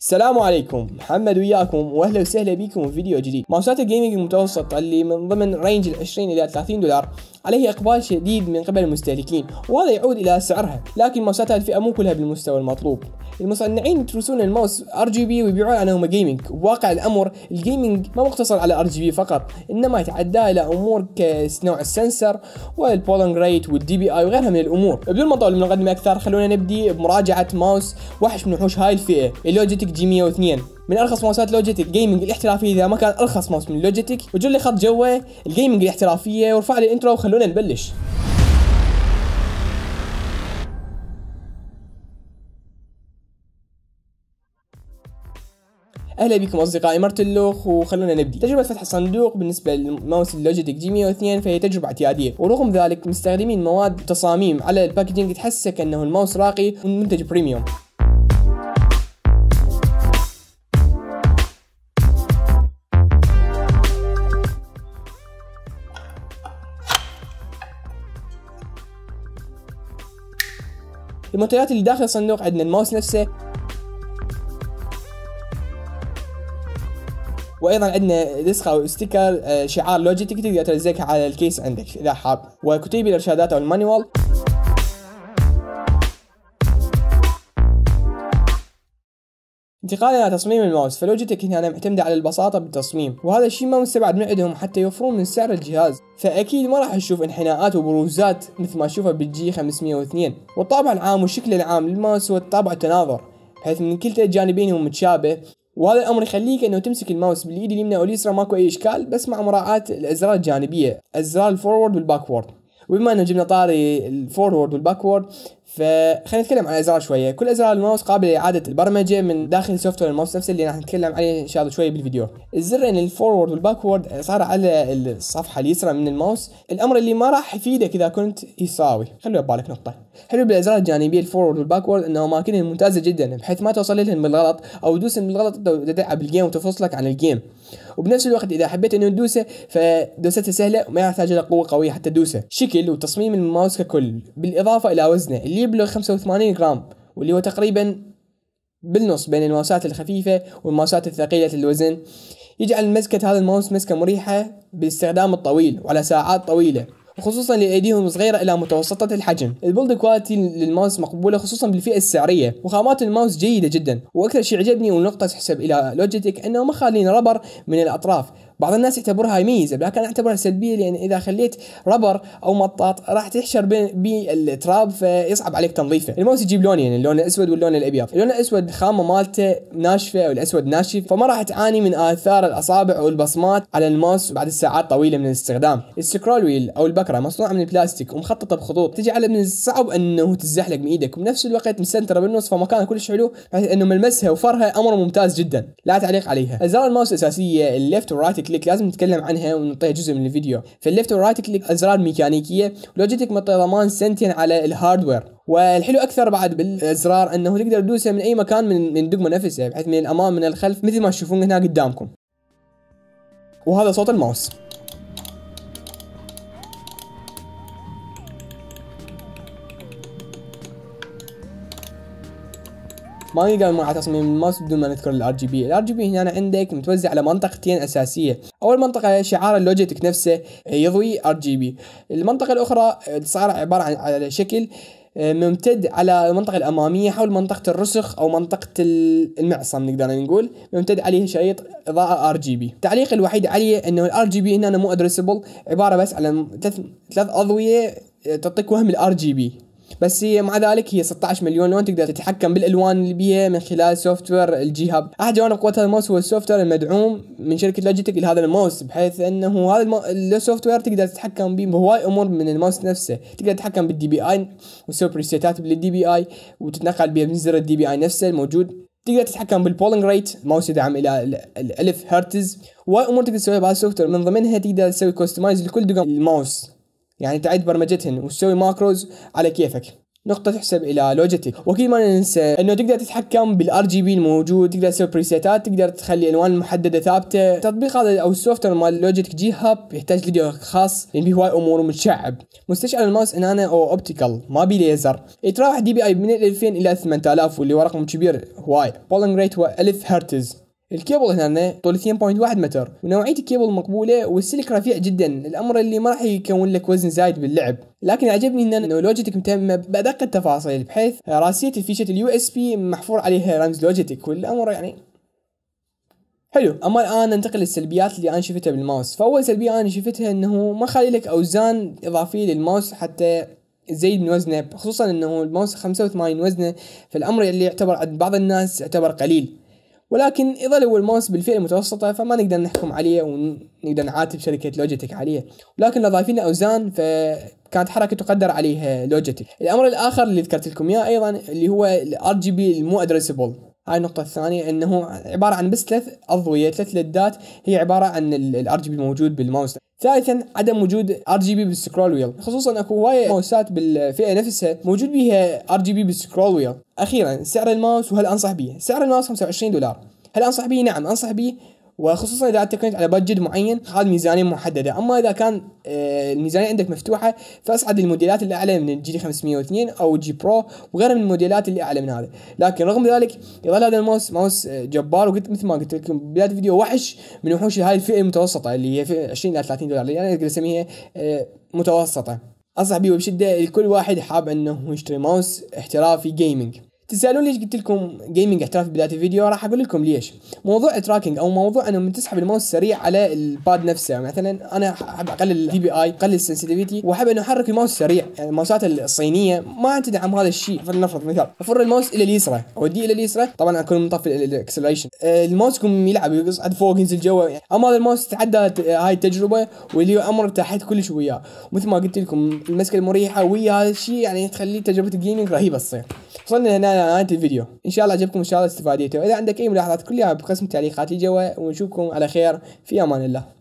السلام عليكم. محمد وياكم واهلا وسهلا بكم في فيديو جديد. ماوسات ال gaming المتوسط اللي من ضمن range ال 20 إلى 30 دولار عليه إقبال شديد من قبل المستهلكين وهذا يعود إلى سعرها لكن ماوسات الفئة مو كلها بالمستوى المطلوب. المصنعين يترسون الماوس RGB ويبيعون عنهم gaming وواقع الأمر ال gaming ما مقتصر على RGB فقط إنما يتعدى إلى أمور كنوع ال sensor وال polling rate وال DPI وغيرها من الأمور. بدون ما نطول من المقدمه أكثر. خلونا نبدي بمراجعة ماوس وحش من وحوش هاي الفئة. ال Logitech G 102 من أرخص ماوسات Logitech gaming الاحترافية إذا ما كان أرخص ماوس من Logitech وخلي لي خط جوة ال gaming الاحترافية وارفع لي ال intro وخلونا نبلش. أهلا بكم أصدقائي مرة لوخ وخلونا نبدي تجربة فتح الصندوق بالنسبة لماوس ال Logitech G 102 فهي تجربة اعتيادية. ورغم ذلك مستخدمين مواد تصاميم على ال packaging تحسسك أنه الماوس راقي ومنتج premium. المنتجات اللي داخل الصندوق عندنا الماوس نفسه. وأيضا عندنا نسخة أو sticker آه، شعار Logitech تقدر تلزقها على الكيس عندك إذا حاب. وكتيب الإرشادات أو ال manual. انتقالا إلى تصميم الماوس ف Logitech هنا معتمده على البساطة بالتصميم وهذا الشيء ما مستبعد من عندهم حتى يوفرون من سعر الجهاز. فأكيد ما راح نشوف انحناءات وبروزات مثل ما نشوفها بال G 502 والطابع العام والشكل العام للماوس هو الطابع التناظر بحيث من كلتا الجانبين هو متشابه. وهذا الأمر يخليك إنه تمسك الماوس بالايد اليمنى أو اليسرى ماكو أي إشكال بس مع مراعاة الأزرار الجانبية ازرار ال forward وال backward وبما إنه جبنا طاري ال forward وال backward فخلينا نتكلم عن الازرار شوية. كل ازرار الماوس قابله لإعادة البرمجة من داخل software الماوس نفسه اللي راح نتكلم عليه إن شاء الله شوية بالفيديو. الزرين ال forward وال backward صار على الصفحة اليسرى من الماوس. الأمر اللي ما راح يفيدك إذا كنت يسراوي. خلوا ببالك نقطة. حلو بالازرار الجانبيه ال forward وال backward إنه اماكنهم ممتازة جدا بحيث ما توصل لهم بالغلط أو تدوس بالغلط تتعب ال game وتفصلك عن ال game وبنفس الوقت إذا حبيت إنه تدوسه فدوستها سهلة وما يحتاج إلى قوة قوية حتى تدوسه. شكل وتصميم الماوس ككل. بالإضافة إلى وزنه اللي يبلغ 85 جرام واللي هو تقريبا بالنص بين الماوسات الخفيفة والماوسات الثقيلة الوزن. يجعل مسكه هذا الماوس مسكة مريحة بالاستخدام الطويل وعلى ساعات طويلة وخصوصا لأيديهم صغيره إلى متوسطة الحجم. ال build quality للماوس مقبولة خصوصا بالفئة السعرية. وخامات الماوس جيدة جدا. وأكثر شيء عجبني ونقطة تحسب إلى لوجيتك أنه ما خالين rubber من الأطراف. بعض الناس يعتبرها ميزة لكن أعتبرها سلبية لأن إذا خليت rubber أو مطاط راح تحشر بالتراب فيصعب عليك تنظيفه. الماوس يجيب لونين يعني اللون الأسود واللون الأبيض. اللون الأسود خامة مالته ناشفة والأسود ناشف فما راح تعاني من آثار الأصابع أو البصمات على الماوس بعد الساعات طويلة من الاستخدام. ال scroll wheel أو البكرة مصنوعة من البلاستيك ومخططة بخطوط. تجعل من الصعب أنه تزحلق من إيدك وبنفس الوقت م سنتره بالنص فمكانها كلش حلو بحيث أنه ملمسها وفرها أمر ممتاز جدا. لا تعليق عليها. أزرار الماوس الاساسيه ال left وال right click لازم نتكلم عنها ونعطيها جزء من الفيديو. فال left وال right click أزرار ميكانيكية. ولوجيتك معطي ضمان سنتين على ال hardware والحلو أكثر بعد بالأزرار أنه تقدر تدوسها من أي مكان من من الدقمه نفسها بحيث من الامام من الخلف مثل ما تشوفون هنا قدامكم. وهذا صوت الماوس. ما نقدر مع تصميم الماوس بدون ما نذكر ال RGB ال RGB هنا عندك متوزع على منطقتين أساسية. أول منطقة شعار اللوجيتك نفسه يضوي RGB المنطقة الأخرى صار عبارة عن على شكل آه، ممتد على المنطقة الأمامية حول منطقة الرسغ أو منطقة المعصم نقدر نقول. ممتد عليه شريط إضاءة RGB التعليق الوحيد عليه أنه ال RGB هنا مو addressable عبارة بس على ثلاث ثلاث أضوية آه، تعطيك وهم ال RGB بس هي مع ذلك هي 16 مليون لون تقدر تتحكم بالألوان اللي بيها من خلال software ال G Hub أحد جوانب قوة هذا الماوس هو ال software المدعوم من شركة لوجيتك لهذا الماوس بحيث إنه هذا ال software تقدر تتحكم به بهواي أمور من الماوس نفسه. تقدر تتحكم بال DPI وتسوي presetات بال DPI وتتنقل بها من زر ال DPI نفسه الموجود. تقدر تتحكم بال polling rate الماوس يدعم إلى الالف هرتز وامور تقدر تسويها بهذا ال software من ضمنها تقدر تسوي customize لكل دقم الماوس يعني تعيد برمجتهن وتسوي macros على كيفك. نقطة تحسب إلى لوجيتك وأكيد ما ننسى إنه تقدر تتحكم بال RGB الموجود تقدر تسوي presetات تقدر تخلي الألوان المحددة ثابتة. التطبيق هذا أو ال software مال لوجيتك G Hub يحتاج فيديو خاص لأن فيه هواي أمور متشعب. مستشعر الماوس أنا أو optical ما بي ليزر يتراوح DPI من 2000 إلى 8000 واللي هو رقم كبير هواي polling rate هو 1000 هرتز الكيبل هنا طول 2.1 متر ونوعية الكيبل مقبولة والسلك رفيع جدا الأمر اللي ما راح يكون لك وزن زايد باللعب. لكن عجبني إن إنه لوجيتك مهتمه بأدق التفاصيل بحيث راسية الفيشة ال USB محفور عليها رمز لوجيتك والأمر يعني حلو. أما الآن ننتقل للسلبيات اللي أنا شفتها بالماوس. فأول سلبية أنا شفتها إنه ما خالي لك أوزان إضافية للماوس حتى زيد من وزنه خصوصا إنه الماوس 85 وزنه فالأمر اللي يعتبر عند بعض الناس يعتبر قليل. ولكن يظل هو الماوس بالفئة المتوسطة فما نقدر نحكم عليه ونقدر نعاتب شركة لوجيتك عليه. ولكن لو ضايفين أوزان فكانت حركة تقدر عليها لوجيتك. الأمر الآخر اللي ذكرت لكم إياه أيضا اللي هو جي بي المو addressable هاي النقطة الثانية إنه عبارة عن بس ثلاث أضوية ثلاث لدات هي عبارة عن ال RGB الموجود بالماوس. ثالثا عدم وجود RGB بال scroll wheel. خصوصا أكو هواية ماوسات بالفئة نفسها موجود بيها RGB بال scroll wheel. أخيرا سعر الماوس وهل أنصح به سعر الماوس 25 دولار. هل أنصح به نعم أنصح به وخصوصا إذا أنت كنت على budget معين يعني ميزانية محددة. أما إذا كان آه، الميزانية عندك مفتوحة فاصعد الموديلات اللي أعلى من ال G 502 أو G Pro وغيرها من الموديلات اللي أعلى من هذا. لكن رغم ذلك يظل هذا الماوس ماوس آه، جبار وقلت مثل ما قلت لكم بداية الفيديو وحش من وحوش هاي الفئة المتوسطة اللي هي فئة 20 إلى 30 دولار أنا أقدر أسميها آه، متوسطة. أنصح به بشدة لكل واحد حاب إنه يشتري ماوس احترافي gaming تسالون ليش قلت لكم gaming احترافي بداية الفيديو راح أقول لكم ليش. موضوع tracking أو موضوع إنه من تسحب الماوس سريع على ال pad نفسه. مثلا أنا أحب أقلل ال DPI أقلل ال sensitivity وأحب إنه أحرك الماوس سريع يعني الماوسات الصينية ما تدعم هذا الشيء. فلنفرض مثال. أفر الماوس إلى اليسرى. أوديه إلى اليسرى. طبعا أكون مطفي ال acceleration آه، الماوس يكون يلعب يصعد فوق ينزل جوا. يعني أما هذا الماوس تعدى هاي التجربة واللي أمر تحت كلش وياه. مثل ما قلت لكم المسكة المريحة ويا هذا الشيء يعني تخلي تجربة ال gaming رهيبة تصير. وصلنا هنا نهايه الفيديو. إن شاء الله عجبكم إن شاء الله استفاديتوا إذا عندك أي ملاحظات كلها بقسم التعليقات جوا ونشوفكم على خير. في أمان الله.